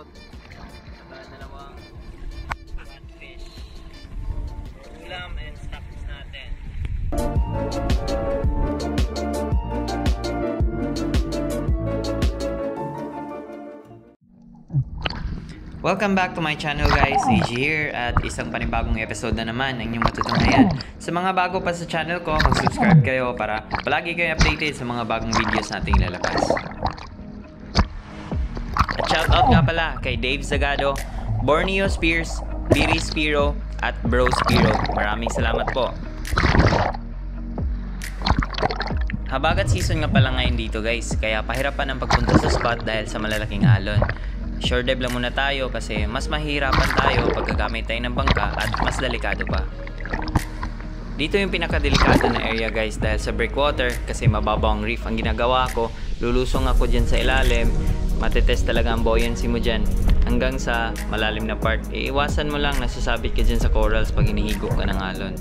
trout at dalawang catfish ulam and stocks natin Welcome back to my channel guys, AG here at isang panibagong episode na naman ang inyong matutunayan. Sa mga bago pa sa channel ko, mag-subscribe kayo para palagi kayo updated sa mga bagong videos nating lalabas. Pala kay Dave Zagado, Borneo Spears, Diri Spiro, at Bro Spiro. Maraming salamat po. Habagat season nga pala ngayon dito guys, kaya pahirapan ang pagpunta sa spot dahil sa malalaking alon. Shore dive lang muna tayo kasi mas mahirapan tayo pag gagamit tayo ng bangka at mas delikado pa. Dito yung pinakadelikado na area guys dahil sa breakwater kasi mababaw ang reef ang ginagawa ko. Lulusong ako dyan sa ilalim, matetest talaga ang buoyancy mo dyan hanggang sa malalim na part. Iiwasan mo lang nasasabit ka dyan sa corals pag hinihigo ka ng alon.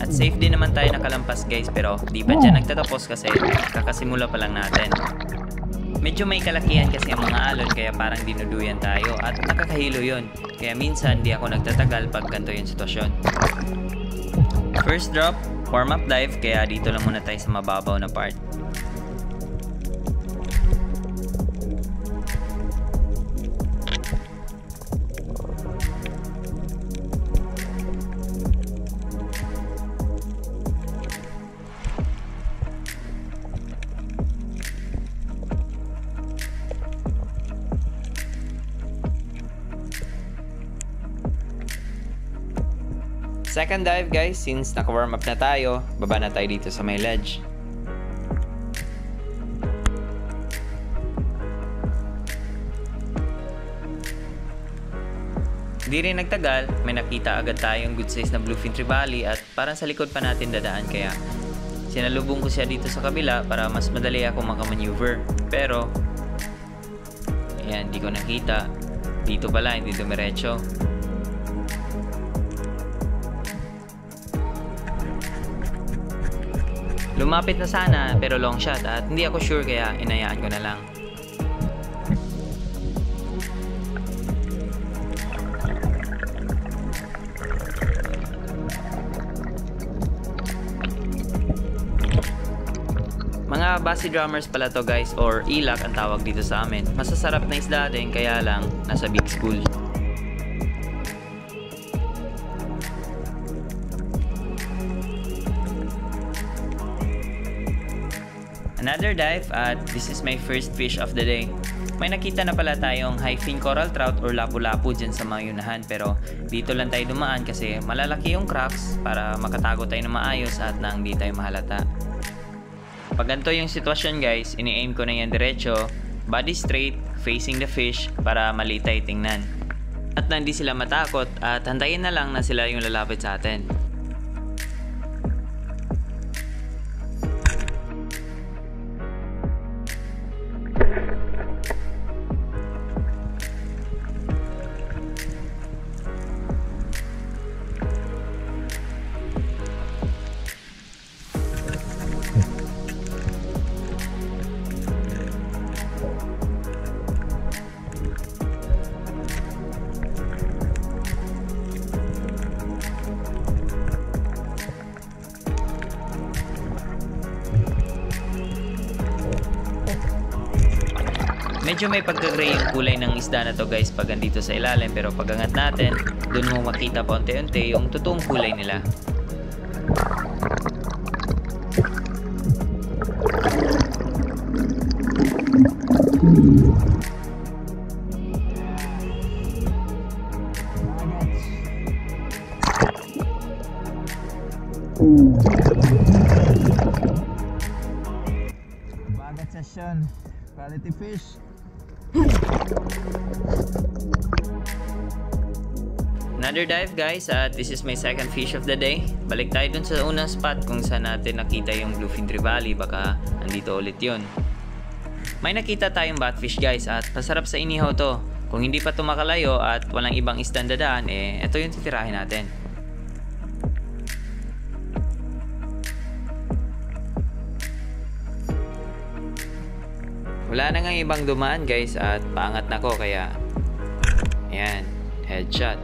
At safe din naman tayo nakalampas guys pero di pa dyan nagtatapos kasi kakasimula pa lang natin. Medyo may kalakihan kasi ang mga alon kaya parang dinuduyan tayo at nakakahilo yon. Kaya minsan di ako nagtatagal pag ganito yung sitwasyon. First drop, warm up dive kaya dito lang muna tayo sa mababaw na part. Second dive guys, since naka-warm up na tayo, baba na tayo dito sa may ledge. Hindi rin nagtagal, may nakita agad tayong good size na bluefin trevally at parang sa likod pa natin dadaan kaya sinalubong ko siya dito sa kabila para mas madali ako makamaneuver. Pero, ayan, di ko nakita. Dito pala, hindi dumiretso. Lumapit na sana pero long shot at hindi ako sure kaya inayaan ko na lang. Mga basi drummers pala to guys or ilak ang tawag dito sa amin. Masasarap na isda din kaya lang nasa big school. Another dive at this is my first fish of the day. May nakita na pala tayong high fin coral trout or lapu-lapu dyan sa mga yunahan pero dito lang tayo dumaan kasi malalaki yung cracks para makatago tayo na maayos at nang di tayo mahalata. Pag ganito yung sitwasyon guys, ini-aim ko na yan diretso, body straight, facing the fish para mali tayo tingnan. At nang di sila matakot at hantayin na lang na sila yung lalapit sa atin. Medyo may pagka-gray yung kulay ng isda na to guys pag andito sa ilalim pero pag angat natin, dun mo makita pa unti-unti yung totoong kulay nila. Bagat session. Quality fish. Another dive guys at this is my second fish of the day. Balik tayo dun sa unang spot kung saan natin nakita yung bluefin trevally baka andito ulit yun. May nakita tayong batfish guys at masarap sa inihaw to. Kung hindi pa tumakalayo at walang ibang isdang eh ito yung titirahin natin. Wala na nga ibang dumaan guys at paangat na ko kaya ayan, headshot.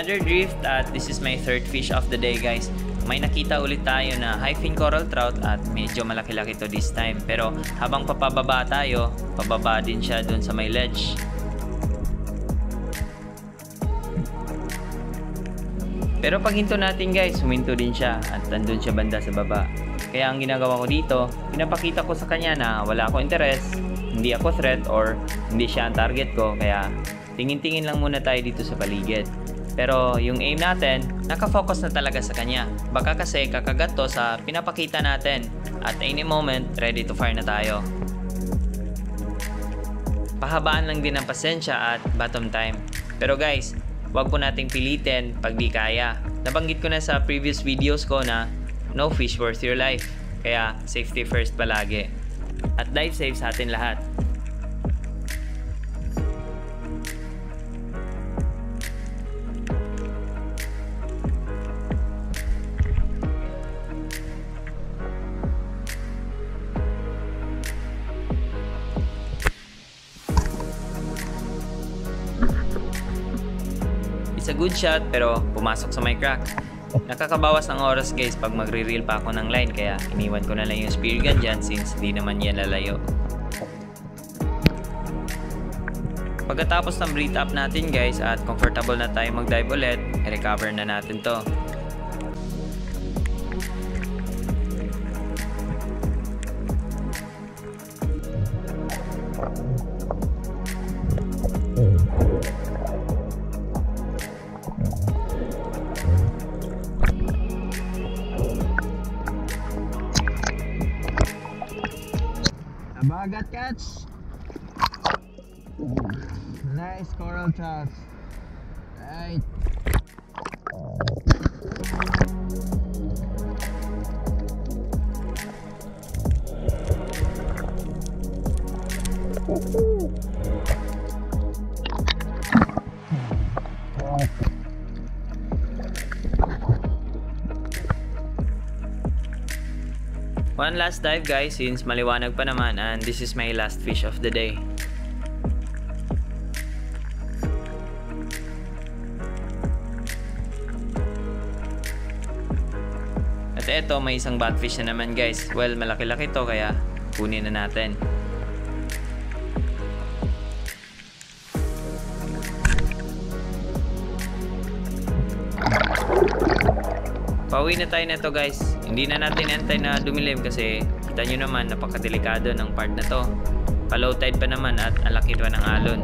Another drift at this is my third fish of the day guys. May nakita ulit tayo na fin coral trout at medyo malaki-laki to this time. Pero habang papababa tayo, pababa din siya dun sa may ledge. Pero pag hinto natin guys, huminto din siya at nandun siya banda sa baba. Kaya ang ginagawa ko dito, pinapakita ko sa kanya na wala ako interest, hindi ako threat or hindi siya ang target ko. Kaya tingin-tingin lang muna tayo dito sa paligid. Pero yung aim natin, nakafocus na talaga sa kanya. Baka kasi kakagat to sa pinapakita natin. At any moment, ready to fire na tayo. Pahabaan lang din ang pasensya at bottom time. Pero guys, wag po nating pilitin pag di kaya. Nabanggit ko na sa previous videos ko na no fish worth your life. Kaya safety first palagi. At dive safe sa atin lahat. Good shot pero pumasok sa my crack. Nakakabawas ng oras guys pag magre-reel pa ako ng line kaya iniwan ko na lang yung spear gun dyan since di naman yan lalayo. Pagkatapos ng breathe up natin guys at comfortable na tayo mag-dive ulit, i-recover na natin to. Catch. Nice coral trout. Right. One last dive guys since maliwanag pa naman and this is my last fish of the day. At eto may isang batfish na naman guys. Well malaki-laki to kaya kunin na natin. Pauwi na tayo nito guys. Hindi na natin antay na dumilim kasi kita nyo naman napakadelikado ng part na to. Pa-low tide pa naman at ang laki pa ng alon.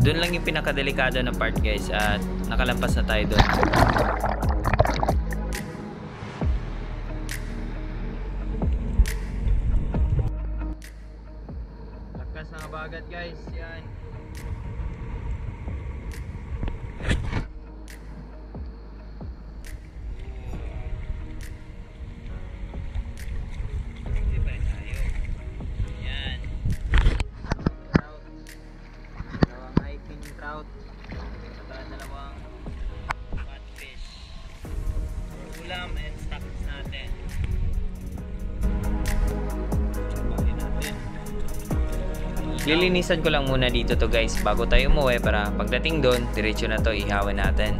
Doon lang yung pinakadelikado na part guys at nakalampas na tayo doon. Abagat guys, yan. Lilinisan ko lang muna dito to guys bago tayo umuwi para pagdating doon, diretso na to ihawan natin.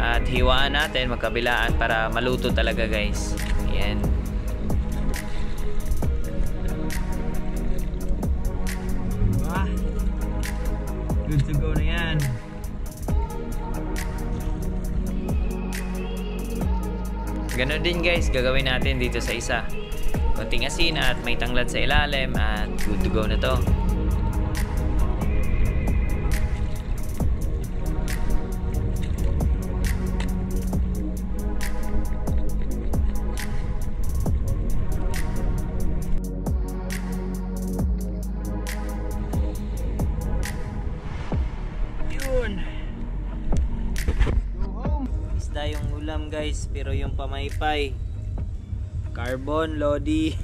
At hiwaan natin magkabilaan para maluto talaga guys. Ayan. Ah, good to go na yan. Ganon din guys, gagawin natin dito sa isa. Konting asin at may tanglad sa ilalim at good to go na to. ulam guys pero yung pamaypay carbon lodi.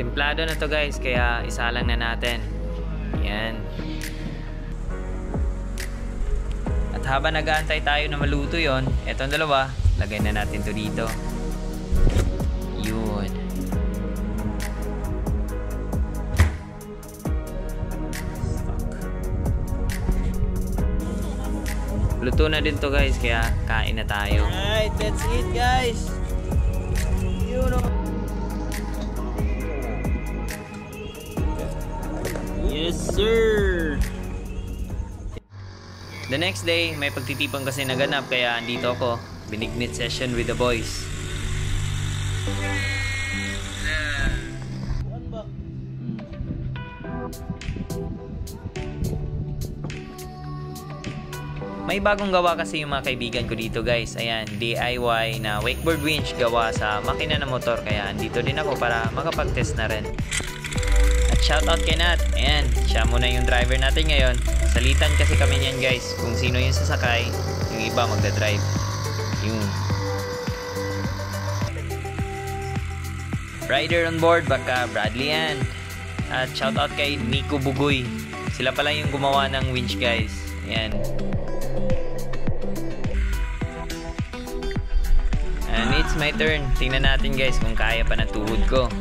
Templado na to guys kaya isa lang na natin. Yan. At habang nagaantay tayo na maluto yon etong dalawa lagay na natin to dito. Yun. Luto na din to guys, kaya kain na tayo. Alright, that's it guys. You know. Yes sir. The next day, may pagtitipon kasi naganap kaya andito ako. Binignit session with the boys. May bagong gawa kasi yung mga kaibigan ko dito guys. Ayan, DIY na wakeboard winch gawa sa makina ng motor. Kaya andito din ako para makapag-test na rin. At shoutout kay Nat. Ayan, siya muna yung driver natin ngayon. Salitan kasi kami niyan guys. Kung sino yung sasakay, yung iba magdadrive. Yung Rider on board, baka Bradley yan. At shoutout kay Nico Bugoy. Sila pala yung gumawa ng winch guys. Ayan. And it's my turn. Tingnan natin guys kung kaya pa ng tuhod ko.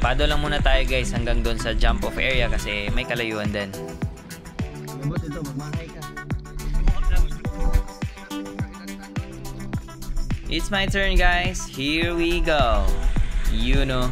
Pado lang muna tayo guys hanggang doon sa jump off area kasi may kalayuan din. It's my turn guys. Here we go. You know.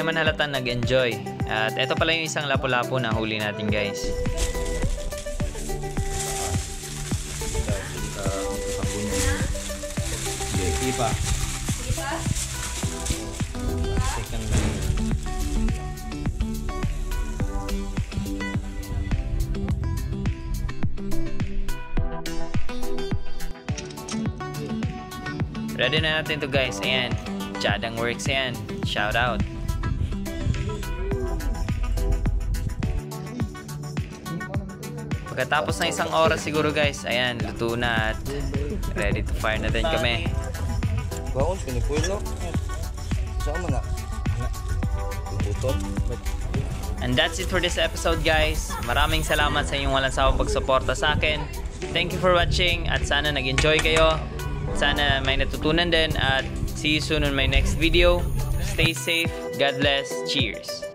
Naman halata nag-enjoy. At eto pala yung isang lapu-lapu na huli natin guys. Sige pa. Second lang. Ready na natin to guys. Ayan. Chadang Works yan. Shout out. Pagkatapos ng isang oras siguro guys, ayan, luto na at ready to fire na din kami. Baon, pinipulo. Sama na. Butot. And that's it for this episode guys. Maraming salamat sa inyong walang sawang pagsuporta sa akin. Thank you for watching at sana nag-enjoy kayo. Sana may natutunan din at see you soon on my next video. Stay safe. God bless. Cheers.